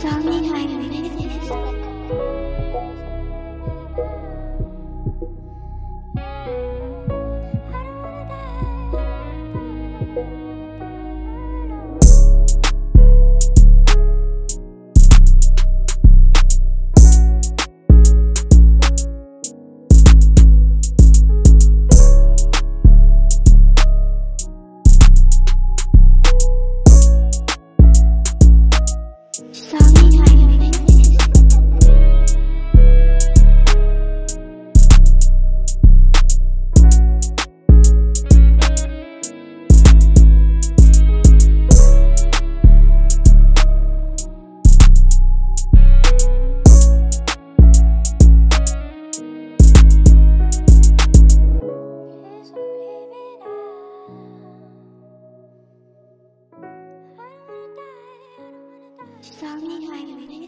Tell me my you made. 伤害